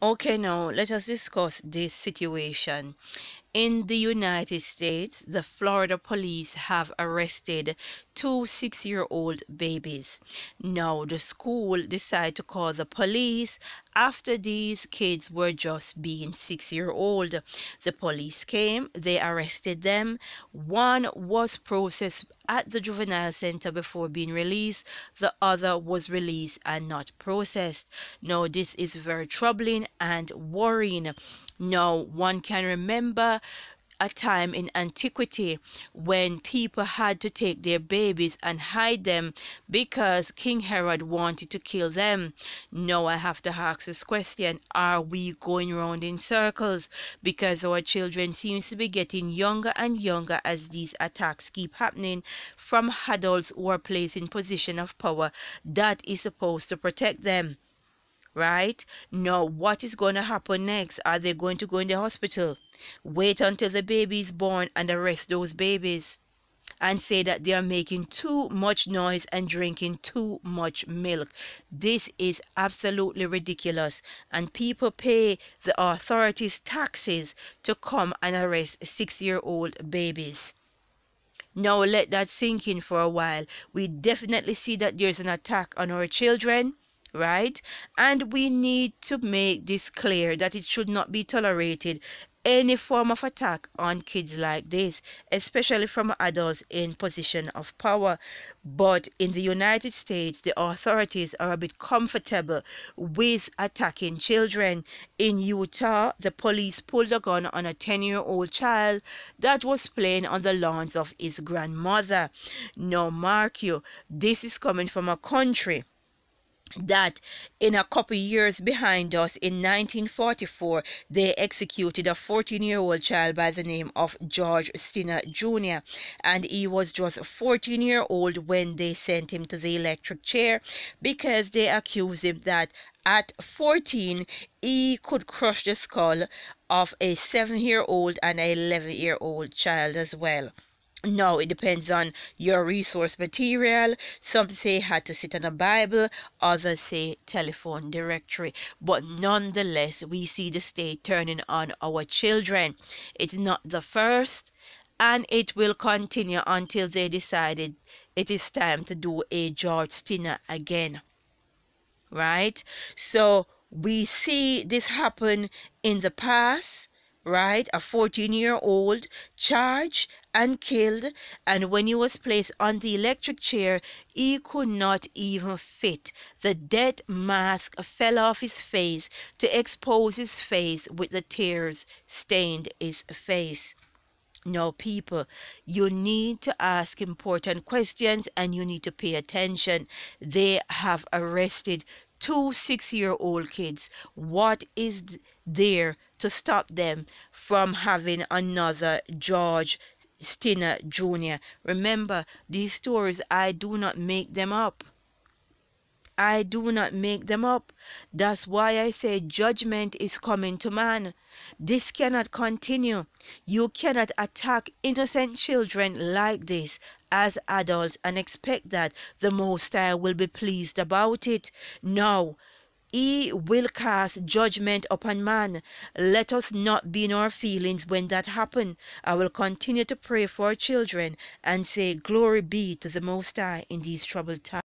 Okay, now let us discuss this situation. In the United States, the Florida police have arrested two six year old babies. Now, the school decided to call the police after these kids were just being six year old. The police came, they arrested them. One was processed at the juvenile center before being released, the other was released and not processed. Now, this is very troubling and worrying. Now, one can remember a time in antiquity when people had to take their babies and hide them because King Herod wanted to kill them. Now I have to ask this question Are we going round in circles? Because our children seems to be getting younger and younger as these attacks keep happening from adults who are placed in position of power that is supposed to protect them right? Now, what is going to happen next? Are they going to go in the hospital? Wait until the baby is born and arrest those babies and say that they are making too much noise and drinking too much milk. This is absolutely ridiculous. And people pay the authorities taxes to come and arrest six year old babies. Now let that sink in for a while. We definitely see that there's an attack on our children right? And we need to make this clear that it should not be tolerated any form of attack on kids like this, especially from adults in position of power. But in the United States, the authorities are a bit comfortable with attacking children. In Utah, the police pulled a gun on a 10-year-old child that was playing on the lawns of his grandmother. Now, mark you, this is coming from a country that in a couple years behind us in 1944 they executed a 14 year old child by the name of George Stinney Jr. and he was just 14 year old when they sent him to the electric chair because they accused him that at 14 he could crush the skull of a 7 year old and a 11 year old child as well no, it depends on your resource material. Some say had to sit on a Bible, others say telephone directory. But nonetheless, we see the state turning on our children. It's not the first, and it will continue until they decided it is time to do a George Stinney again. Right? So we see this happen in the past right? A 14 year old charged and killed, and when he was placed on the electric chair, he could not even fit. The dead mask fell off his face to expose his face with the tears stained his face. No, people, you need to ask important questions and you need to pay attention. They have arrested two six year old kids. What is there to stop them from having another George Stinney Jr.? Remember, these stories, I do not make them up. I do not make them up. That's why I say judgment is coming to man. This cannot continue. You cannot attack innocent children like this as adults and expect that the Most High will be pleased about it. No. He will cast judgment upon man. Let us not be in our feelings when that happen. I will continue to pray for our children and say, Glory be to the Most High in these troubled times.